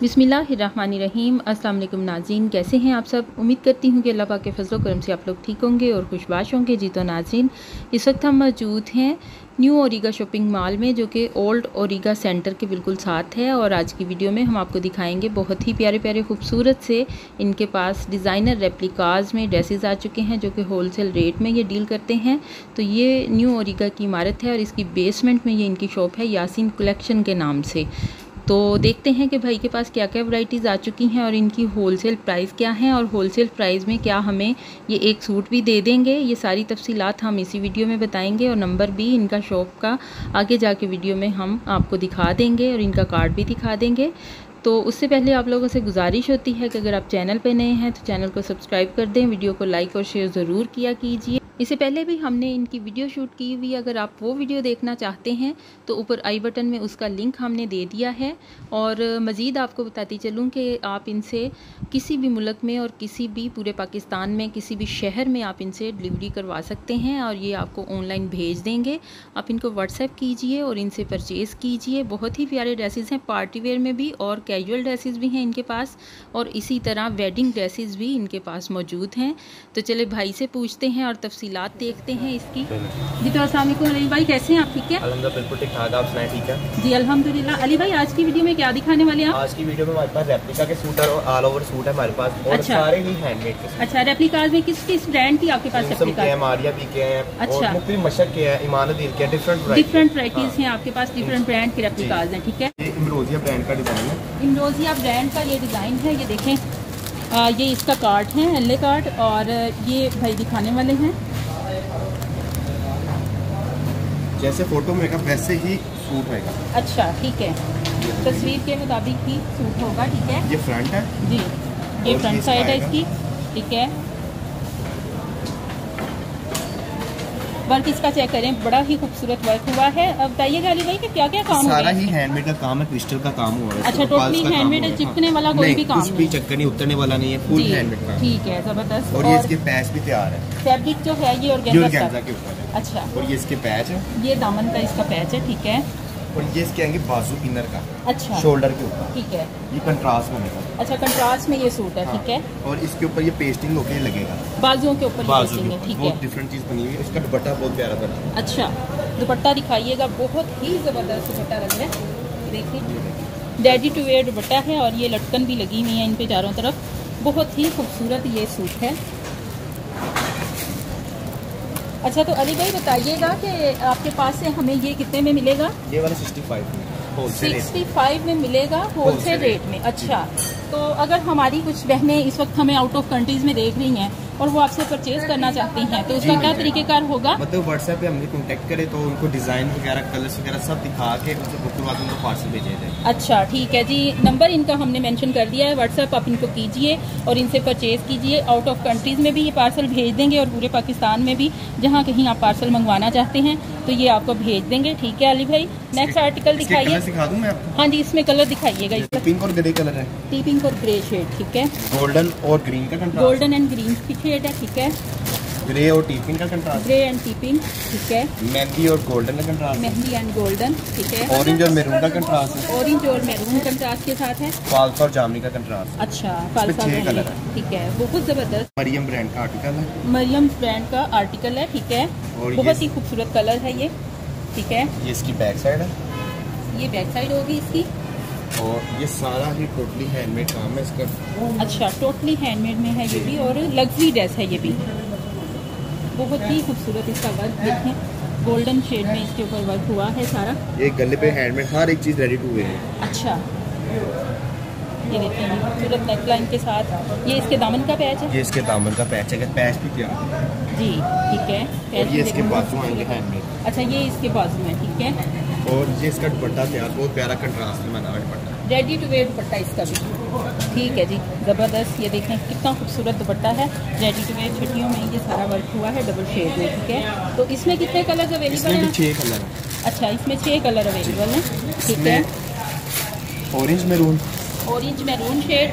बिसमीम अस्सलाम नाजीन कैसे हैं आप सब? उम्मीद करती हूँ कि अल्लाह पाक के फजल करम से आप लोग ठीक होंगे और खुशबाश होंगे। जी तो नाजीन इस वक्त हम मौजूद हैं न्यू ओरिगा शॉपिंग मॉल में, जो कि ओल्ड ओरिगा सेंटर के बिल्कुल साथ है और आज की वीडियो में हम आपको दिखाएँगे बहुत ही प्यारे प्यारे खूबसूरत से इनके पास डिज़ाइनर रेप्लिकाज में ड्रेसेस आ चुके हैं, जो कि होलसेल रेट में ये डील करते हैं। तो ये न्यू ओरिगा की इमारत है और इसकी बेसमेंट में ये इनकी शॉप है, यासिन कलेक्शन के नाम से। तो देखते हैं कि भाई के पास क्या क्या वैरायटीज़ आ चुकी हैं और इनकी होलसेल प्राइस क्या है और होलसेल प्राइस में क्या हमें ये एक सूट भी दे देंगे। ये सारी तफसीलात हम इसी वीडियो में बताएँगे और नंबर भी इनका शॉप का आगे जाके वीडियो में हम आपको दिखा देंगे और इनका कार्ड भी दिखा देंगे। तो उससे पहले आप लोगों से गुजारिश होती है कि अगर आप चैनल पर नए हैं तो चैनल को सब्सक्राइब कर दें वीडियो को लाइक और शेयर ज़रूर किया कीजिए। इससे पहले भी हमने इनकी वीडियो शूट की हुई अगर आप वो वीडियो देखना चाहते हैं तो ऊपर आई बटन में उसका लिंक हमने दे दिया है। और मज़ीद आपको बताती चलूँ कि आप इनसे किसी भी मुल्क में और किसी भी पूरे पाकिस्तान में, किसी भी शहर में आप इनसे डिलीवरी करवा सकते हैं और ये आपको ऑनलाइन भेज देंगे। आप इनको व्हाट्सएप कीजिए और इनसे परचेज़ कीजिए। बहुत ही प्यारे ड्रेसेस हैं, पार्टी वेयर में भी और कैजुअल ड्रेसेस भी हैं इनके पास और इसी तरह वेडिंग ड्रेसेस भी इनके पास मौजूद हैं। तो चले भाई से पूछते हैं और तफसी तफसीलात देखते हैं इसकी। जी तो असल अली भाई कैसे हैं आप? ठीक है? बिल्कुल ठीक ठाक आप सुनाए ठीक है? जी अल्हम्दुलिल्लाह। अली भाई आज की वीडियो में क्या दिखाने वाले हैं आज की वीडियो में हमारे पास रेप्लिका के सूट और ऑल ओवर सूट है हमारे पास और अच्छा। सारे ही हैंडमेड अच्छा रेप्लिका में किस किस ब्रांड की आपके पास मारिया भी के हैं? अच्छा। मुख्तलिफ़ मशक के हैं ईमानुद्दीन के डिफरेंट डिफरेंट वैरायटीज हैं। आपके पास डिफरेंट ब्रांड के रेप्लिकाज हैं ठीक है? इमरोजिया ब्रांड का डिज़ाइन है। इमरोजिया ब्रांड का ये डिज़ाइन है ये देखें। आ, ये इसका कार्ड है एल कार्ड और ये भाई दिखाने वाले हैं। जैसे फ़ोटो में का वैसे ही सूट रहेगा अच्छा ठीक है। तस्वीर के मुताबिक ही सूट होगा ठीक है? ये फ्रंट है? जी। ये फ्रंट साइड है? इसकी ठीक है? वर्क इसका चेक करें बड़ा ही खूबसूरत वर्क हुआ है। अब बताइएगा अली भाई कि क्या क्या काम सारा ही हैंडमेड का काम है क्रिस्टल का काम हुआ है अच्छा टोटली हैंडमेड है। चिपकने वाला कोई भी काम नहीं भी चक्कर नहीं उतरने वाला नहीं है फुल हैंडमेड का। ठीक है ज़बरदस्त। और ये इसके पैच भी तैयार है। फैब्रिक जो है ये और के। ऊपर है। अच्छा। और ये इसके पैच है। ये दामन का इसका पैच है ठीक है। और ये इसके आएँगे बाजू इनर का अच्छा। शोल्डर के ऊपर। ठीक है। ये कंट्रास्ट में का अच्छा कंट्रास्ट में ये सूट है ठीक हाँ। है हाँ, और इसके ऊपर ये पेस्टिंग होके लगेगा। बाजुओं के ऊपर पेस्टिंग है ठीक है। डिफरेंट चीज़ बनी हुई है। इसका दुपट्टा बहुत प्यारा बना अच्छा दुपट्टा दिखाइएगा। बहुत ही ज़बरदस्त दुपट्टा लग रहा है। देखिए। डैडी टू वेयर दुपट्टा है और ये लटकन भी लगी हुई है इन पे चारों तरफ़। बहुत ही खूबसूरत ये सूट है। अच्छा तो अली भाई बताइएगा कि आपके पास से हमें ये कितने में मिलेगा? ये वाला सिक्सटी फाइव में सिक्सटी फाइव में मिलेगा होलसेल रेट में अच्छा। तो अगर हमारी कुछ बहनें इस वक्त हमें आउट ऑफ़ कंट्रीज़ में देख रही हैं और वो आपसे परचेज करना चाहती हैं तो उसका क्या तरीकेकार होगा? मतलब व्हाट्सएप पे हमने कांटेक्ट करे तो उनको डिज़ाइन वगैरह कलर्स वगैरह सब दिखा के उनको पार्सल भेजे जाए अच्छा ठीक है जी। नंबर इनका हमने मेंशन कर दिया है। व्हाट्सएप आप इनको कीजिए और इनसे परचेज कीजिए। आउट ऑफ़ कंट्रीज़ में भी ये पार्सल भेज देंगे और पूरे पाकिस्तान में भी जहाँ कहीं आप पार्सल मंगवाना चाहते हैं तो ये आपको भेज देंगे। ठीक है अली भाई? नेक्स्ट आर्टिकल दिखाइए। हाँ जी इसमें कलर दिखाइएगा। पिंक और ग्रे कलर है। पिंक और ग्रे शेड ठीक है? गोल्डन और ग्रीन का कंट्रास्ट गोल्डन एंड ग्रीन की शेड है ठीक है? ग्रे और टीपिंग का कंट्रास्ट ग्रे एंड टीपिंग ठीक है? मेहंदी और गोल्डन का कंट्रास्ट मेहंदी एंड गोल्डन ठीक है? ऑरेंज और मैरून का कंट्रास्ट है ऑरेंज और मैरून कंट्रास्ट के साथ है? फाल्सा और जामनी का कंट्रास्ट अच्छा फाल्सा कलर है. ठीक है? बहुत ज़बरदस्त। मरियम ब्रांड का आर्टिकल है. मरियम ब्रांड का आर्टिकल है ठीक है? बहुत ही खूबसूरत कलर है ये ठीक है? ये इसकी बैक साइड है. ये बैक साइड होगी इसकी। और ये सारा ही टोटली हैंडमेड काम है इसका। अच्छा टोटली हैंडमेड में है ये भी और लग्जरी ड्रेस है ये भी। बहुत ही खूबसूरत इसका वर्क देखें। गोल्डन शेड में इसके ऊपर वर्क हुआ है सारा। ये गले पे हैंडमेड हर एक चीज़ रेडी टू वेयर है। अच्छा। ये देखिए खूबसूरत नेकलाइन के साथ। ये इसके दामन का पैच है? ये इसके दामन का पैच है पैच भी क्या? जी ठीक है। और ये इसके बाजू आएँगे हैंडमेड अच्छा ये इसके बाजू में ठीक है। और ये इसका दुपट्टा तैयार बहुत प्यारा कंट्रास्ट में बना dupatta. Ready to wear dupatta इसका भी। ठीक है जी ज़बरदस्त। ये देखें कितना खूबसूरत दुपट्टा है। रेडी टू वेयर छुट्टियों में ये सारा वर्क हुआ है डबल शेड में ठीक है? तो इसमें कितने कलर अवेलेबल हैं? छः कलर अच्छा इसमें छः कलर अवेलेबल हैं। ठीक है। Orange maroon orange maroon shade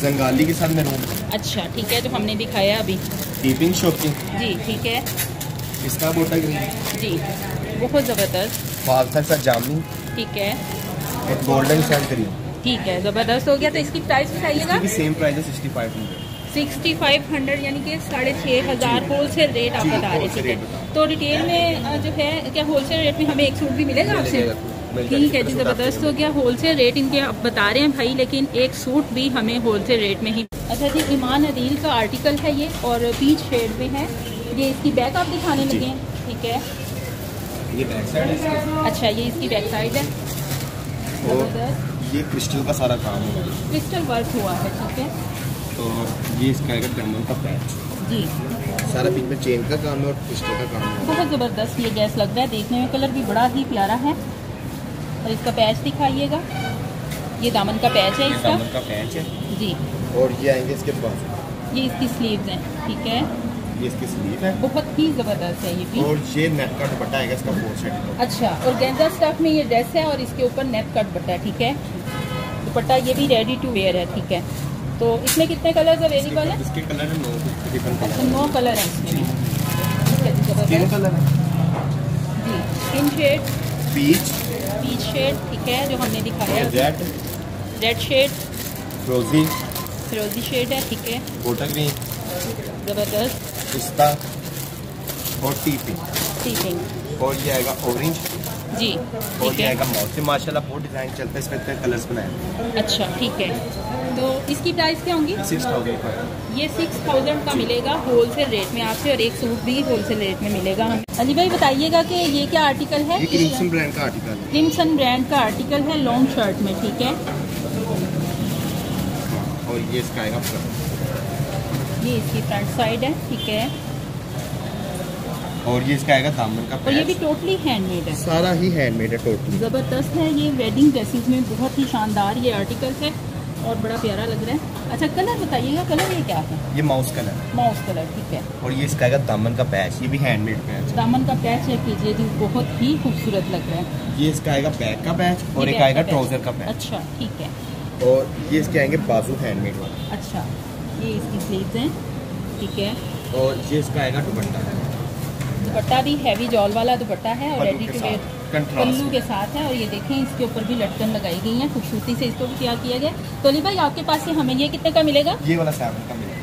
Jangali के साथ मैरून अच्छा ठीक है जो हमने दिखाया अभी। टीपिंग शॉपिंग जी ठीक है। इसका बोटा ग्रीन जी बहुत ज़बरदस्त। सा जामनी। ठीक है। एक गोल्डन सैंड ग्रीन ठीक है ज़बरदस्त हो गया तो इसकी प्राइस बताइएगा इसकी सेम प्राइस है sixty five hundred sixty five hundred यानी कि साढ़े छः हज़ार होल सेल रेट आप बता रहे थे तो रिटेल में जो है क्या होल सेल रेट में हमें एक सूट भी मिलेगा आपसे? ठीक है जी ज़बरदस्त हो गया होल सेल रेट इनके आप बता रहे हैं भाई लेकिन एक सूट भी हमें होल सेल रेट में ही अच्छा जी ईमान अदील का आर्टिकल है ये और पीच शेड में है। ये इसकी बैक आप दिखाने लगे हैं? ठीक है। ये बैक साइड है अच्छा ये इसकी बैक साइड है। और ये क्रिस्टल का सारा काम है क्रिस्टल वर्क हुआ है ठीक है? तो ये इसका आएगा डायमंड का पैच जी। सारा बीच में चेन का काम है और क्रिस्टल का काम है। बहुत ज़बरदस्त ये गैस लग रहा है देखने में कलर भी बड़ा ही प्यारा है। और इसका पैच दिखाइएगा। ये दामन का पैच है इसका। डायमंड का पैच है। जी। और ये आएँगे इसके बाजू ये इसकी स्लीव्स हैं ठीक है? ये इसकी स्लीव है। बहुत ही ज़बरदस्त है ये भी और ये नेट का दुपट्टा आएगा इसका फोर सेट अच्छा और गेंजा स्टफ़ में ये ड्रेस है और इसके ऊपर नेट कट दुपट्टा है ठीक है? दुपट्टा ये भी रेडी टू वेयर है ठीक है? तो इसमें कितने कलर्स अवेलेबल हैं? इसके कलर है नौ डिफरेंट अच्छा कलर नौ कलर हैं इसमें। है जी तीन कलर है। जी skin shade peach peach shade ठीक है जो हमने दिखाया। रेड रेड शेड रोजी फिरोजी शेड है ठीक है। कोटा ग्रीन ज़बरदस्त। पिस्ता और टी पिंक टीचिंग और ये आएगा ऑरेंज जी और ये आएगा मौसम माशाल्लाह बहुत डिज़ाइन चलता है इसमें इतने कलर्स बनाए अच्छा ठीक है। तो इसकी प्राइस क्या होंगी? सिक्स थाउज़ेंड ये सिक्स थाउज़ेंड का मिलेगा होलसेल रेट में आपसे और एक सूट भी होलसेल रेट में मिलेगा। हमें अली भाई बताइएगा कि ये क्या आर्टिकल है? क्रिम्सन ब्रांड का आर्टिकल है। क्रिम्सन ब्रांड का आर्टिकल है लॉन्ग शर्ट में ठीक है? और ये इसका आएगा। ये इसकी फ्रंट साइड है ठीक है। और ये इसका आएगा दामन का और ये भी टोटली हैंडमेड है। सारा ही हैंडमेड है टोटली ज़बरदस्त है ये वेडिंग ड्रेसेस में बहुत ही शानदार ये आर्टिकल है और बड़ा प्यारा लग रहा है। अच्छा कलर बताइएगा कलर ये क्या है? ये माउस कलर है माउस कलर ठीक है। और ये इसका आएगा दामन का पैच ये भी हैंडमेड पैच है। दामन का पैच चेक कीजिए जी बहुत ही खूबसूरत लग रहा है। ये इसका आएगा बैक का पैच और एक आएगा ट्राउज़र का पैच अच्छा ठीक है। और ये इसके आएँगे बाजू हैंडमेड वाले। अच्छा। ये इसकी स्लीव्स हैं ठीक है? और ये इसका आएगा दुपट्टा दुपट्टा भी हैवी जॉल वाला दुपट्टा है और रेडी के टू वेयर साथ पल्लू के साथ है और ये देखें इसके ऊपर भी लटकन लगाई गई है खूबसूरती से इसको भी तैयार किया गया तो अली भाई आपके पास से हमें ये कितने का मिलेगा? ये वाला सेवन का मिलेगा।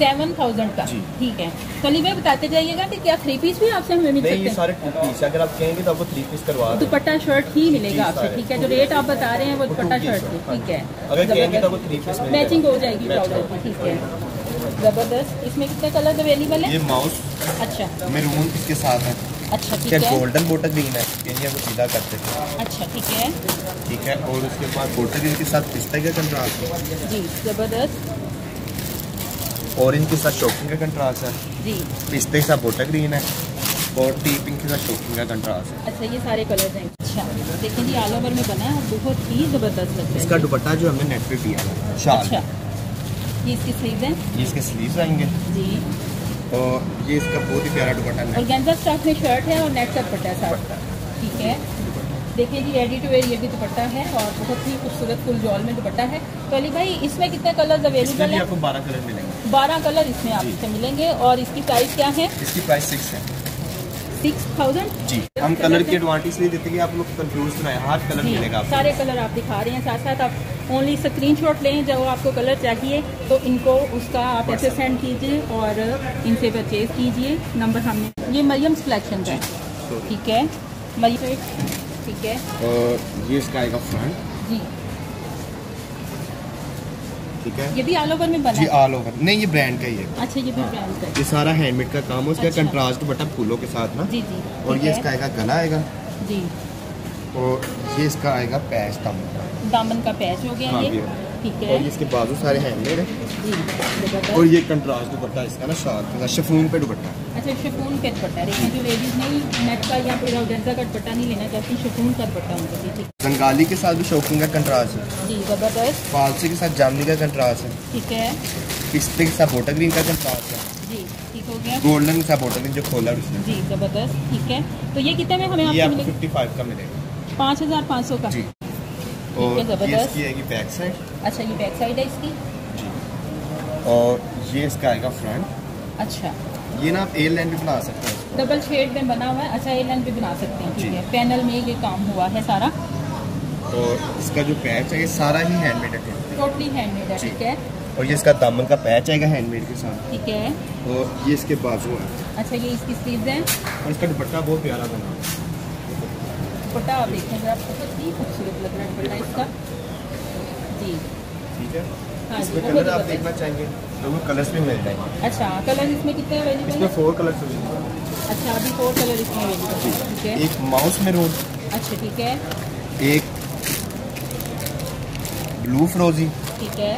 सेवन थाउज़ेंड का। ठीक है। अली भाई बताते जाइएगा कि क्या थ्री पीस भी आपसे हमें मिल सकते? हैं सारे टू पीस अगर आप कहेंगे तो आपको थ्री पीस करवा दुपट्टा शर्ट ही मिलेगा आपसे ठीक है? जो रेट आप बता रहे हैं वो दुपट्टा शर्ट है, ठीक है। अगर कहेंगे तो आपको थ्री पीस मैचिंग हो जाएगी की ठीक है। ज़बरदस्त। इसमें कितने कलर अवेलेबल है? ये माउस अच्छा। मेरून इसके साथ है। अच्छा ठीक है। गोल्डन बोटल ग्रीन है। ये को सीधा करते थे अच्छा ठीक है। ठीक है और उसके बाद बोटल ग्रीन के साथ पिस्ता का कंट्रास्ट है? जी ज़बरदस्त। ऑरेंज के साथ शॉकिंग का कंट्रास्ट है। जी। पिस्ते के साथ बोटल ग्रीन है। और टी पिंक के साथ शॉकिंग का कंट्रास्ट है। अच्छा ये सारे कलर हैं। अच्छा देखिए जी ऑल ओवर में बना है बहुत ही ज़बरदस्त लगता है। इसका दुपट्टा जो हमने नेट पे दिया है शाल। अच्छा ये इसकी स्लीव्स हैं? ये इसके स्लीव्स आएँगे। जी। और ये इसका बहुत ही प्यारा दुपट्टा है। गेंजा स्टफ़ में शर्ट है और नेट का दुपट्टा है साथ। ठीक है। देखिए जी रेडी टू वेयर ये भी दुपट्टा है और बहुत ही खूबसूरत फुल जॉल में दुपट्टा है। तो अली भाई इसमें कितने कलर्स अवेलेबल हैं? आपको बारह कलर मिलेंगे। बारह कलर इसमें आपसे मिलेंगे और इसकी प्राइस क्या है? इसकी प्राइस सिक्स है। सिक्स थाउज़ेंड जी। हम कलर की एडवांटेज नहीं देते कि आप लोग कंफ्यूज ना हर कलर मिलेगा सारे कलर आप दिखा रहे हैं। साथ साथ आप ओनली स्क्रीन शॉट लें जब आपको कलर चाहिए तो इनको उसका आप ऐसे सेंड कीजिए और इनसे परचेज कीजिए। नंबर हमने ये मरियम सिलेक्शन का है। ठीक है? मरियम ठीक है? ये इसका आएगा फ्रंट जी। ठीक है? ये भी ऑल ओवर में बना जी ऑल ओवर नहीं ये ब्रांड का ही है। अच्छा ये भी ब्रांड का है। ये सारा हैंडमेड का काम है उसका अच्छा। कंट्रास्ट बटा फूलों के साथ ना। जी जी। और ये इसका आएगा गला आएगा। जी। और ये इसका आएगा पैच तम दामन का पैच हो गया हाँ, ये। ठीक और है ये इसके बाजू सारे हैंडमेड है। जी और ये कंट्रास्ट दुपट्टा इसका ना शार्क के साथ पे दुपट्टा। अच्छा शिफून का दुपट्टा है। लेकिन जो लेडीज़ नहीं नेट का या फिर ऑर्गेन्जा का दुपट्टा नहीं लेना चाहती शिफून का दुपट्टा उनको जी ठीक। बंगाली के साथ भी शौकिंग का कंट्रास्ट है। जी ज़बरदस्त। फालसे के साथ जामनी का कंट्रास्ट है। ठीक है। पिस्ते के साथ बोटा ग्रीन का कंट्रास्ट है। जी ठीक हो गया। गोल्डन जो खोला उसने। जी ज़बरदस्त ठीक है। तो ये कितने में हमें ये आपको फिफ्टी फाइव का मिलेगा। पाँच हज़ार पाँच सौ का। जी। और ये ज़बरदस्त। इसकी आएगी बैक साइड अच्छा ये बैक साइड है इसकी? और ये इसका आएगा फ्रंट अच्छा। ये ना आप ए लाइन भी बना सकते हैं डबल शेड में बना हुआ है। अच्छा ए लाइन भी बना सकते हैं ठीक है। पैनल में ये काम हुआ है सारा। और इसका जो पैच है ये सारा ही हैंडमेड है टोटली हैंडमेड है ठीक है। और ये इसका दामन का पैच आएगा हैंडमेड के साथ। ठीक है। और ये इसके बाजू है। अच्छा ये इसकी स्लीव्स हैं। और इसका दुपट्टा बहुत प्यारा बना। है। दुपट्टा आप देखें जरा बहुत ही खूबसूरत लग रहा है दुपट्टा इसका। जी। ठीक है। हाँ इसमें कलर आप देखना चाहेंगे। तो वो कलर्स भी मिल जाएँगे। अच्छा कलर इसमें कितने अवेलेबल इसमें फोर कलर्स मिलेंगे अच्छा अभी फोर कलर इसमें अवेलेबल ठीक है। एक माउस मेरून अच्छा ठीक है। एक ब्लू फ्रोजी ठीक है।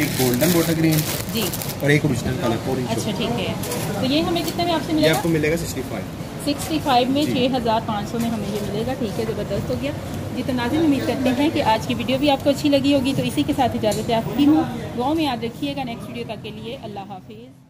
एक गोल्डन वाटर ग्रीन जी। और एक ओरिजिनल कलर ऑरेंज अच्छा ठीक है। तो ये हमें कितने में आपसे ये मिलेगा? आपको मिलेगा सिक्सटी फाइव सिक्सटी फाइव में छः हज़ार पाँच सौ में हमें ये मिलेगा। ठीक है ज़बरदस्त हो गया। जी तो नाजिन उम्मीद करते हैं कि आज की वीडियो भी आपको अच्छी लगी होगी तो इसी के साथ इजाज़त आपकी। हूँ गाँव में याद रखिएगा नेक्स्ट वीडियो तक के लिए अल्लाह हाफिज़।